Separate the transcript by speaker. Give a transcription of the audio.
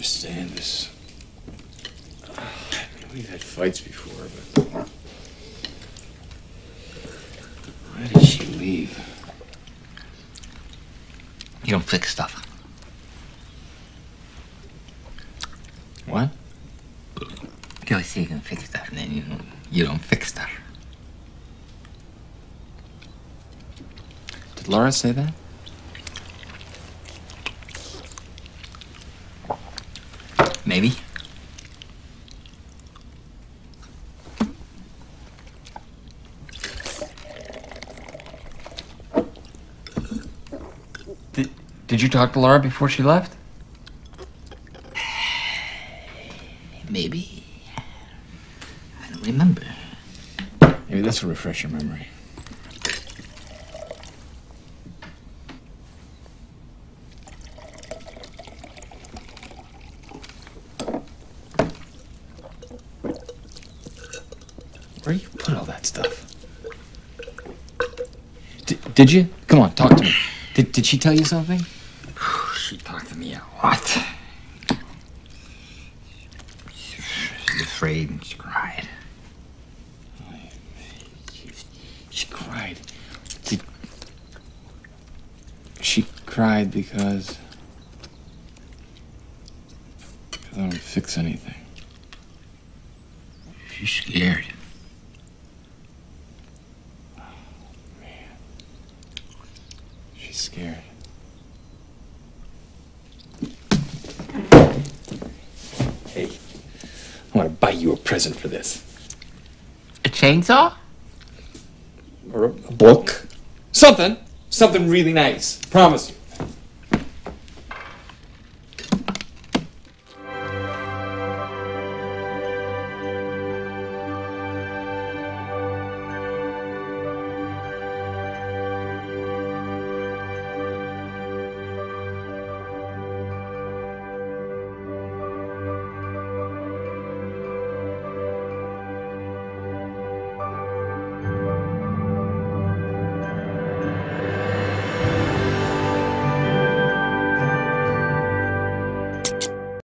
Speaker 1: understand this. We've had fights before, but. Why did she leave?
Speaker 2: You don't fix stuff.
Speaker 1: What?
Speaker 2: You always say you can fix stuff, and then you you don't fix stuff.
Speaker 1: Did Laura say that?
Speaker 2: Maybe.
Speaker 1: Did, did you talk to Laura before she left?
Speaker 2: Maybe. I don't remember.
Speaker 1: Maybe this will refresh your memory. Where do you put all that stuff? Did, did you? Come on, talk to me. Did, did she tell you something?
Speaker 2: She talked to me a lot. She's afraid and she cried.
Speaker 1: She cried. Did she cried because because I don't fix anything.
Speaker 2: She's scared.
Speaker 1: Scared. Hey, I want to buy you a present for this.
Speaker 2: A chainsaw?
Speaker 1: Or a, book. Something. Something really nice. Promise you.